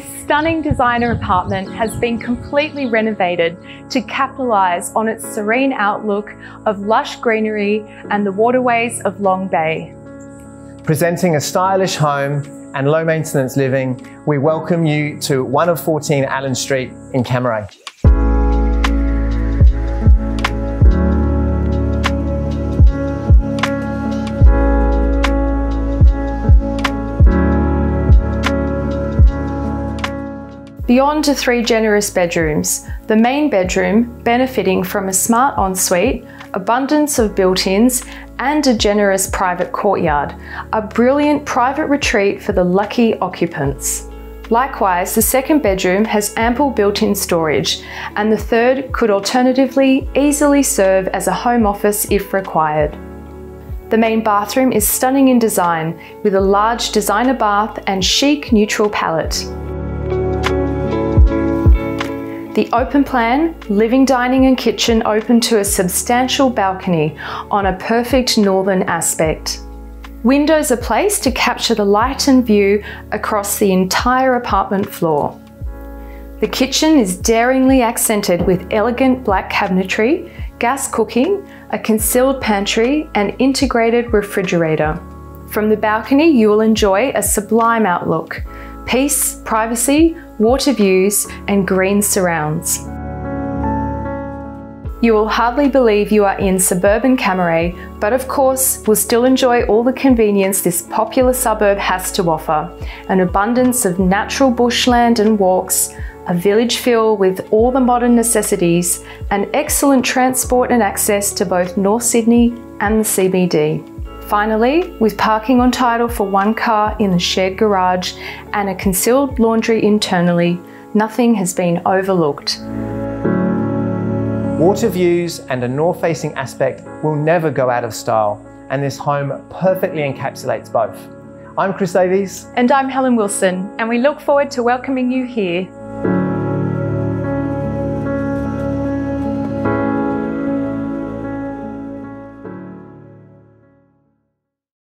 stunning designer apartment has been completely renovated to capitalise on its serene outlook of lush greenery and the waterways of Long Bay. Presenting a stylish home and low maintenance living, we welcome you to 1 of 14 Alan Street in Cammeray. Beyond to three generous bedrooms, the main bedroom benefiting from a smart ensuite, abundance of built-ins and a generous private courtyard, a brilliant private retreat for the lucky occupants. Likewise, the second bedroom has ample built-in storage and the third could alternatively easily serve as a home office if required. The main bathroom is stunning in design with a large designer bath and chic neutral palette. The open plan, living, dining and kitchen open to a substantial balcony on a perfect northern aspect. Windows are placed to capture the light and view across the entire apartment floor. The kitchen is daringly accented with elegant black cabinetry, gas cooking, a concealed pantry and integrated refrigerator. From the balcony you will enjoy a sublime outlook, peace, privacy, water views, and green surrounds. You will hardly believe you are in suburban Cammeray, but of course, will still enjoy all the convenience this popular suburb has to offer an abundance of natural bushland and walks, a village feel with all the modern necessities, and excellent transport and access to both North Sydney and the CBD. Finally, with parking on title for one car in the shared garage and a concealed laundry internally, nothing has been overlooked. Water views and a north-facing aspect will never go out of style, and this home perfectly encapsulates both. I'm Chris Davies. And I'm Helen Wilson, and we look forward to welcoming you here